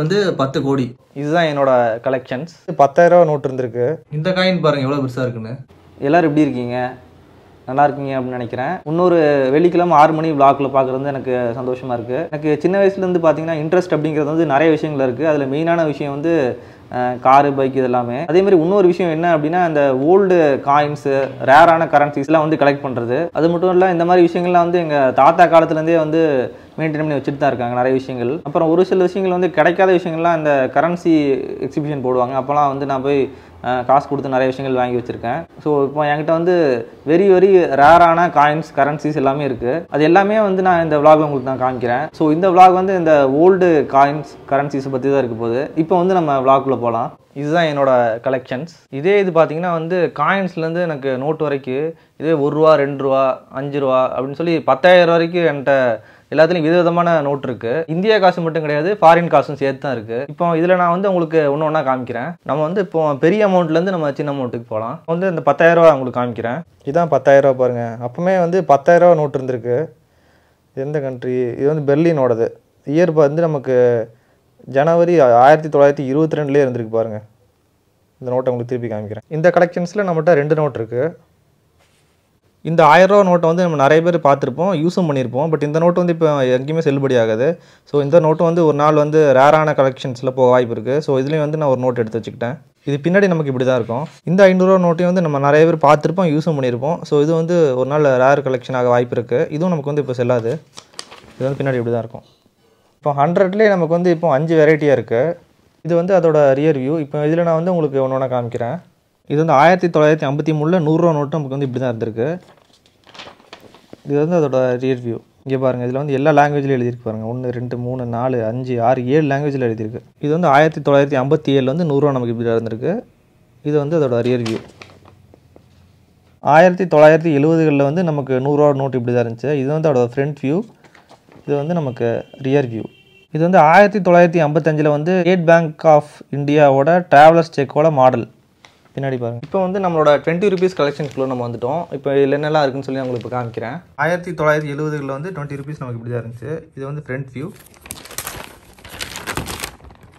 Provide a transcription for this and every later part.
வந்து பத்து கோடி. இதுதான் என்னோட கலெக்ஷன்ஸ் பத்தாயிரம் ரூபா நோட் இருந்திருக்கு. இந்த காயின் பாருங்க எவ்வளவு பெருசா இருக்குன்னு. எல்லாரும் எப்படி இருக்கீங்க? நல்லா இருக்கீங்க அப்படின்னு நினைக்கிறேன். இன்னொரு வெள்ளிக்கிழமை ஆறு மணி விளாக்ல பார்க்குறது வந்து எனக்கு சந்தோஷமா இருக்கு. எனக்கு சின்ன வயசுலேருந்து பார்த்தீங்கன்னா இன்ட்ரெஸ்ட் அப்படிங்கிறது வந்து நிறைய விஷயங்கள் இருக்குது அதில் மெயினான விஷயம் வந்து காரு பைக் இதெல்லாமே. அதே மாதிரி இன்னொரு விஷயம் என்ன அப்படின்னா அந்த ஓல்டு காயின்ஸு ரேரான கரன்சிஸ்லாம் வந்து கலெக்ட் பண்ணுறது அது மட்டும் இல்லை இந்த மாதிரி விஷயங்கள்லாம் வந்து எங்கள் தாத்தா காலத்துலேருந்தே வந்து மெயின்டைன் பண்ணி வச்சுட்டு தான் இருக்காங்க நிறைய விஷயங்கள். அப்புறம் ஒரு சில விஷயங்கள் வந்து கிடைக்காத விஷயங்கள்லாம் இந்த கரன்சி எக்ஸிபிஷன் போடுவாங்க. அப்போலாம் வந்து நான் போய் காசு கொடுத்து நிறைய விஷயங்கள் வாங்கி வச்சுருக்கேன். ஸோ இப்போ என்கிட்ட வந்து வெரி வெரி ரேரான காயின்ஸ் கரன்சிஸ் எல்லாமே இருக்குது அது எல்லாமே வந்து நான் இந்த விளாக்ல உங்களுக்கு நான் காமிக்கிறேன். ஸோ இந்த விளாக் வந்து இந்த ஓல்டு காயின்ஸ் கரன்சிஸ் பற்றி தான் இருக்க போகுது. இப்போ வந்து நம்ம விளாக்குள்ளே போகலாம் இதுதான் என்னோடய கலெக்ஷன்ஸ் இதே இது பார்த்தீங்கன்னா வந்து காயின்ஸ்லேருந்து எனக்கு நோட் வரைக்கும் இதே ஒரு ரூபா ரெண்டு ரூபா அஞ்சு ரூபா அப்படின்னு சொல்லி பத்தாயிரம் வரைக்கும் என்கிட்ட எல்லாத்துலேயும் விதவிதமான நோட் இருக்குது இந்திய காசு மட்டும் கிடையாது ஃபாரின் காசும் சேர்த்து தான் இருக்குது இப்போ இதில் நான் வந்து உங்களுக்கு ஒன்று ஒன்றா காமிக்கிறேன். நம்ம வந்து இப்போ பெரிய அமௌண்ட்லேருந்து நம்ம சின்ன அமௌண்ட்டுக்கு போகலாம் வந்து இந்த பத்தாயிரரூவா உங்களுக்கு காமிக்கிறேன். இதுதான் பத்தாயிரம் பாருங்கள் அப்போவுமே வந்து பத்தாயிரரூவா நோட் இருந்திருக்கு. எந்த கண்ட்ரி இது வந்து பெர்லினோடது. இயர் வந்து நமக்கு ஜனவரி ஆயிரத்தி தொள்ளாயிரத்தி இருபத்தி ரெண்டுலேயே இருந்திருக்கு பாருங்கள் இந்த நோட்டை உங்களுக்கு திருப்பி காமிக்கிறேன். இந்த கலெக்ஷன்ஸில் நம்மகிட்ட ரெண்டு நோட் இருக்குது இந்த ஆயிரரூவா நோட்டை வந்து நம்ம நிறைய பேர் பார்த்துருப்போம் யூஸும் பண்ணியிருப்போம். பட் இந்த நோட்டு வந்து இப்போ எங்கேயுமே செல்லுபடி ஆகாது. ஸோ இந்த நோட்டு வந்து ஒரு நாள் வந்து ரேரான கலெக்ஷன்ஸில் போக வாய்ப்பு இருக்குது ஸோ இதுலேயும் வந்து நான் ஒரு நோட் எடுத்து வச்சுக்கிட்டேன். இது பின்னாடி நமக்கு இப்படி தான் இருக்கும். இந்த ஐநூறுரூவா நோட்டையும் வந்து நம்ம நிறைய பேர் பார்த்துருப்போம் யூஸும் பண்ணியிருப்போம். ஸோ இது வந்து ஒரு நாள் ரேர் கலெக்ஷன் ஆக வாய்ப்பு இருக்குது இதுவும் நமக்கு வந்து இப்போ செல்லாது. இது வந்து பின்னாடி இப்படி தான் இருக்கும். இப்போ ஹண்ட்ரட்லேயே நமக்கு வந்து இப்போ அஞ்சு வெரைட்டியாக இருக்குது இது வந்து அதோட ரியர் வியூ இப்போ இதில் நான் வந்து உங்களுக்கு ஒன்று ஒன்றா காமிக்கிறேன். இது வந்து ஆயிரத்தி தொள்ளாயிரத்தி ஐம்பத்தி மூணில் நூறுரூவா நோட்டு நமக்கு வந்து இப்படி தான் இருந்திருக்கு. இது வந்து அதோட ரியர் வியூ இங்கே பாருங்கள் இதில் வந்து எல்லா லாங்குவேஜ்லையும் எழுதியிருக்கு பாருங்கள் ஒன்று ரெண்டு மூணு நாலு அஞ்சு ஆறு ஏழு லாங்குவேஜில் எழுதியிருக்கு. இது வந்து ஆயிரத்தி தொள்ளாயிரத்தி ஐம்பத்தி ஏழில் வந்து நூறுரூவா நமக்கு இப்படி இருந்திருக்கு. இது வந்து அதோட ரியர் வியூ ஆயிரத்தி தொள்ளாயிரத்தி எழுபதுகளில் வந்து நமக்கு நூறுரூவா நோட்டு இப்படி தான் இருந்துச்சு. இது வந்து அதோட ஃப்ரண்ட் வியூ இது வந்து நமக்கு ரியர் வியூ இது வந்து ஆயிரத்தி தொள்ளாயிரத்தி ஐம்பத்தஞ்சில் வந்து ஸ்டேட் பேங்க் ஆஃப் இந்தியாவோட ட்ராவலர்ஸ் செக்கோட மாடல் பின்னாடி பாருங்க. இப்போ வந்து நம்மளோட டுவெண்ட்டி ருபீஸ் கலெக்ஷன்ஸ்குள்ளே நம்ம வந்துட்டோம். இப்போ இதில் என்னெல்லாம் இருக்குன்னு சொல்லி உங்களுக்கு இப்போ காமிக்கிறேன். ஆயிரத்தி தொள்ளாயிரத்தி எழுபதுகளில் வந்து டுவெண்ட்டி ருபீஸ் நமக்கு இப்படி தான் இருந்துச்சு. இது வந்து ஃப்ரண்ட் வியூ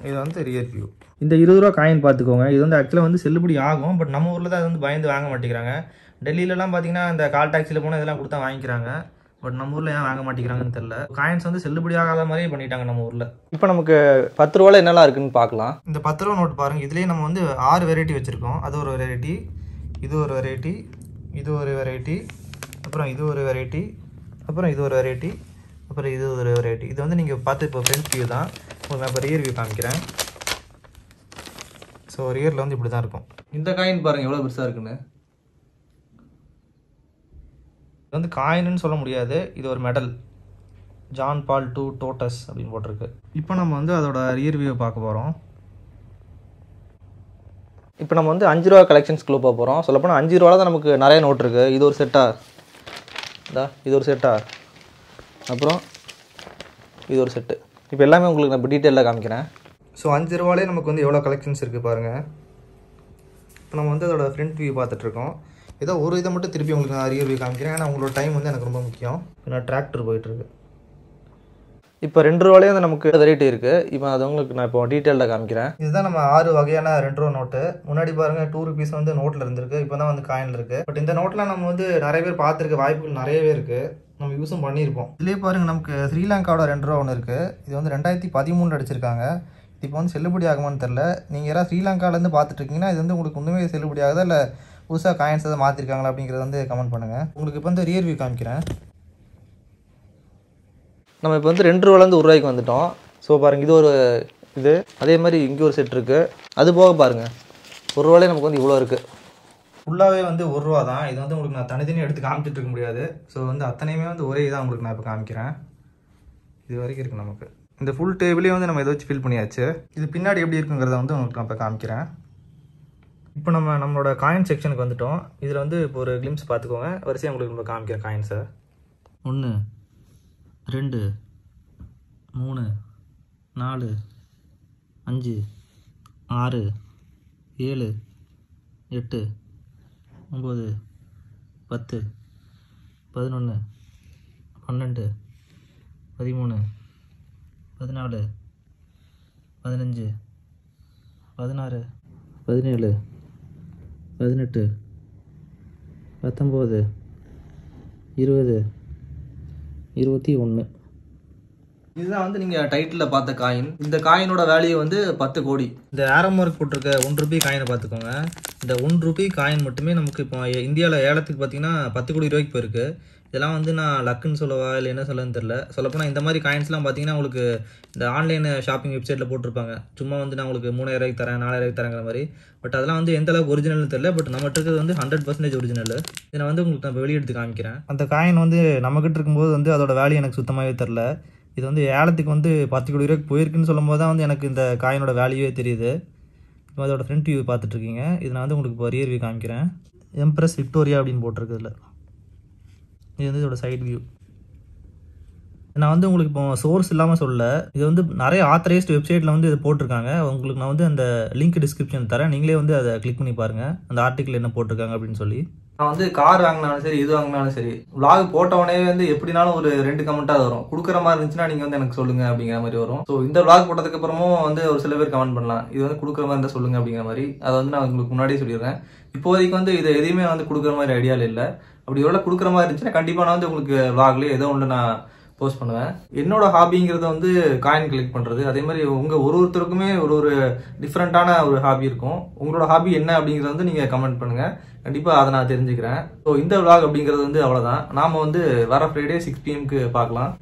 இது வந்து ரியர் வியூ இந்த இருபது ரூபா காயின் பார்த்துக்கோங்க. இது வந்து ஆக்சுவலாக வந்து செல்லுபடி ஆகும். பட் நம்ம ஊரில் தான் அது வந்து பயந்து வாங்க மாட்டேங்கிறாங்க. டெல்லியிலலாம் பார்த்தீங்கன்னா இந்த கால் டாக்ஸியில் போனால் இதெல்லாம் கொடுத்தா வாங்கிக்கிறாங்க. பட் நம்ம ஊரில் ஏன் வாங்க மாட்டேங்கிறாங்கன்னு தெரியல. காயின்ஸ் வந்து செல்லுபடி ஆகாத மாதிரியே பண்ணிட்டாங்க நம்ம ஊரில். இப்போ நமக்கு பத்து ரூபாயில் என்னெல்லாம் இருக்குன்னு பார்க்கலாம். இந்த பத்து ரூபா நோட் பாருங்க. இதுலேயே நம்ம வந்து ஆறு வெரைட்டி வச்சுருக்கோம். அது ஒரு வெரைட்டி இது ஒரு வெரைட்டி இது ஒரு வெரைட்டி அப்புறம் இது ஒரு வெரைட்டி அப்புறம் இது ஒரு வெரைட்டி அப்புறம் இது ஒரு வெரைட்டி இது வந்து நீங்கள் பார்த்து இப்போ ஃப்ரண்ட் வியூ தான். நான் இப்போ ரியர் வியூ காமிக்கிறேன். ஸோ ரியரில் வந்து இப்படி தான் இருக்கும். இந்த காயின் பாருங்க எவ்வளவு பெருசா இருக்குன்னு. இது வந்து காயின்னு சொல்ல முடியாது. இது ஒரு மெடல் ஜான் பால் டூ டோட்டஸ் அப்படின்னு போட்டிருக்கு. இப்போ நம்ம வந்து அதோட ரியர்வியூ பார்க்க போகிறோம் இப்போ நம்ம வந்து அஞ்சு ரூபா கலெக்ஷன்ஸ்குள்ளே போக போகிறோம் சொல்லப்போனால் அஞ்சு ரூபா தான் நமக்கு நிறைய நோட் இருக்குது இது ஒரு செட்டா இதா இது ஒரு செட்டா அப்புறம் இது ஒரு செட்டு இப்போ எல்லாமே உங்களுக்கு நான் இப்போ டீட்டெயிலாக காமிக்கிறேன். ஸோ அஞ்சு ரூபாலே நமக்கு வந்து எவ்வளோ கலெக்ஷன்ஸ் இருக்குது பாருங்கள் இப்போ நம்ம வந்து அதோட ஃப்ரண்ட் வியூ பார்த்துட்ருக்கோம் ஏதோ ஒரு இதை மட்டும் திருப்பி உங்களுக்கு நான் ரியர் வியூ காமிக்கிறேன். ஏன்னா உங்களோட டைம் வந்து எனக்கு ரொம்ப முக்கியம். நான் டிராக்டர் போயிட்டுருக்கு. இப்போ ரெண்டு ரூபாலே வந்து நமக்கு வெரைட்டி இருக்குது இப்போ அது உங்களுக்கு நான் இப்போ டீட்டெயிலில் காமிக்கிறேன். இதுதான் நம்ம ஆறு வகையான ரெண்டு ரூபா நோட்டு முன்னாடி பாருங்க டூ ருபீஸ் வந்து நோட்டில் இருந்திருக்கு. இப்போ தான் வந்து காயினில் இருக்குது பட் இந்த நோட்டில் நம்ம வந்து நிறைய பேர் பார்த்துருக்க வாய்ப்புகள் நிறையவே இருக்குது நம்ம யூஸும் பண்ணியிருப்போம். இதுலேயே பாருங்க நமக்கு ஸ்ரீலங்காவோட ரெண்டு ரூபா ஒன்று இருக்குது இது வந்து ரெண்டாயிரத்தி பதிமூணு அடிச்சிருக்காங்க. இப்போ வந்து செல்லுபடி ஆகுமான்னு தெரில நீங்கள் யாராவது ஸ்ரீலங்காலேருந்து பார்த்துட்டு இருக்கீங்கன்னா இது வந்து உங்களுக்கு ஒன்றுமே செல்லுபடி ஆகுதா? இல்லை புதுசாக காயின்ஸ் எதாவது மாற்றிருக்காங்களா அப்படிங்கிறத வந்து கமெண்ட் பண்ணுங்கள் உங்களுக்கு இப்போ வந்து ரியர் வியூ காமிக்கிறேன். நம்ம இப்போ வந்து ரெண்டு ரூபாலேருந்து ஒரு ரூபாய்க்கு வந்துட்டோம். ஸோ பாருங்க இது ஒரு இது. அதே மாதிரி இங்கே ஒரு செட் இருக்குது அது போக பாருங்கள் ஒரு ரூபாலே நமக்கு வந்து இவ்வளோ இருக்குது ஃபுல்லாகவே வந்து ஒரு ரூபா தான். இது வந்து உங்களுக்கு நான் தனித்தனியாக எடுத்து காமிச்சிட்டு இருக்க முடியாது. ஸோ வந்து அத்தனையுமே வந்து ஒரே இதாக உங்களுக்கு நான் இப்போ காமிக்கிறேன். இது வரைக்கும் இருக்குது நமக்கு. இந்த ஃபுல் டேபிளே வந்து நம்ம வச்சு ஃபில் பண்ணியாச்சு. இது பின்னாடி எப்படி இருக்குங்கிறத வந்து உங்களுக்கு நான் இப்போ காமிக்கிறேன். இப்போ நம்ம நம்மளோட காயின் செக்ஷனுக்கு வந்துட்டோம். இதில் வந்து இப்போ ஒரு கிளிம்ஸ் பார்த்துக்கோங்க. வரிசையாக உங்களுக்கு நம்ம காமிக்கிற காயின்ஸை ஒன்று ரெண்டு மூணு நாலு அஞ்சு ஆறு ஏழு எட்டு ஒம்பது பத்து பதினொன்று பன்னெண்டு பதிமூணு பதினாலு பதினஞ்சு பதினாறு பதினேழு பதினெட்டு பத்தொம்போது இருபது இருபத்தி ஒன்று. இதுதான் வந்து நீங்க டைட்டில்ல பார்த்த காயின் இந்த காயினோட வேல்யூ வந்து பத்து கோடி. இந்த ஆரம் மார்க் போட்டிருக்க ஒன் ருபி காயினை பார்த்துக்கோங்க. இந்த ஒன் ருபி காயின் மட்டுமே நமக்கு இப்போ இந்தியாவில் ஏலத்துக்கு பார்த்தீங்கன்னா பத்து கோடி ரூபாய்க்கு போயிருக்கு. இதெல்லாம் வந்து நான் லக்குன்னு சொல்லவா இல்லை என்ன சொல்லன்னு தெரில சொல்லப்போனால் இந்த மாதிரி காயின்ஸ்லாம் பார்த்தீங்கன்னா உங்களுக்கு இந்த ஆன்லைன் ஷாப்பிங் வெப்சைட்டில் போட்டிருப்பாங்க. சும்மா வந்து நான் உங்களுக்கு மூணாயிரூவாய்க்கு தரேன் நாலாயிரம் தரேங்கிற மாதிரி. பட் அதெல்லாம் வந்து எந்த அளவுக்கு ஒரிஜினல்னு தெரியல. பட் நம்மகிட்ட இருக்கிறது வந்து ஹண்ட்ரட் பர்சன்டேஜ் ஒரிஜினல் இதை வந்து உங்களுக்கு நான் வெளியெடுத்து காமிக்கிறேன். அந்த காயின் வந்து நம்மகிட்ட இருக்கும்போது வந்து அதோட வேல்யூ எனக்கு சுத்தமாகவே தெரில இது வந்து ஏலத்துக்கு வந்து பத்து கோடி ரூபாய்க்கு போயிருக்குன்னு சொல்லும்போது தான் வந்து எனக்கு இந்த காயினோட வேல்யூவே தெரியுது. இப்போ அதோட ஃப்ரண்ட் வியூ பார்த்துட்ருக்கீங்க இது நான் வந்து உங்களுக்கு இப்போ ரியர் வியூ காமிக்கிறேன். எம்ப்ரஸ் விக்டோரியா அப்படின்னு போட்டிருக்கு இதில். இது வந்து இதோட சைட் வியூ நான் வந்து உங்களுக்கு இப்போ சோர்ஸ் இல்லாமல் சொல்ல இது வந்து நிறைய ஆத்தரைஸ்டு வெப்சைட்டில் வந்து இது போட்டிருக்காங்க. உங்களுக்கு நான் வந்து அந்த லிங்க் டிஸ்கிரிப்ஷன் தரேன். நீங்களே வந்து அதை கிளிக் பண்ணி பாருங்கள் அந்த ஆர்டிக்கல் என்ன போட்டிருக்காங்க அப்படின்னு சொல்லி. நான் வந்து கார் வாங்கினாலும் சரி இது வாங்கினாலும் சரி விளாக் போட்டவனே வந்து எப்படினாலும் ஒரு ரெண்டு கமெண்ட்டாக வரும். கொடுக்குற மாதிரி இருந்துச்சுன்னா நீங்கள் வந்து எனக்கு சொல்லுங்க அப்படிங்கிற மாதிரி வரும். ஸோ இந்த விளாக் போட்டதுக்கு அப்புறமும் வந்து ஒரு சில பேர் கமெண்ட் பண்ணலாம். இது வந்து கொடுக்குற மாதிரி இருந்தால் சொல்லுங்க அப்படிங்கிற மாதிரி. அதை வந்து நான் உங்களுக்கு முன்னாடியே சொல்லிடுறேன். இப்போதைக்கு வந்து இது எதையுமே வந்து கொடுக்குற மாதிரி ஐடியாவில் இல்லை. அப்படி எவ்வளோ கொடுக்குற மாதிரி இருந்துச்சுன்னா கண்டிப்பாக நான் வந்து உங்களுக்கு vlogலயே ஏதோ ஒன்று நான் போஸ்ட் பண்ணுவேன். என்னோட ஹாபிங்கிறது வந்து காயின் கலெக்ட் பண்ணுறது அதே மாதிரி உங்கள் ஒரு ஒருத்தருக்குமே ஒரு ஒரு டிஃப்ரெண்ட்டான ஒரு ஹாபி இருக்கும். உங்களோட ஹாபி என்ன அப்படிங்கிறத வந்து நீங்கள் கமெண்ட் பண்ணுங்கள் கண்டிப்பாக அதை நான் தெரிஞ்சுக்கிறேன். ஸோ இந்த விளாக் அப்படிங்கிறது வந்து அவ்வளோதான் நாம் வந்து வர ஃப்ரைடே சிக்ஸ் பிஎம்க்கு பார்க்கலாம்.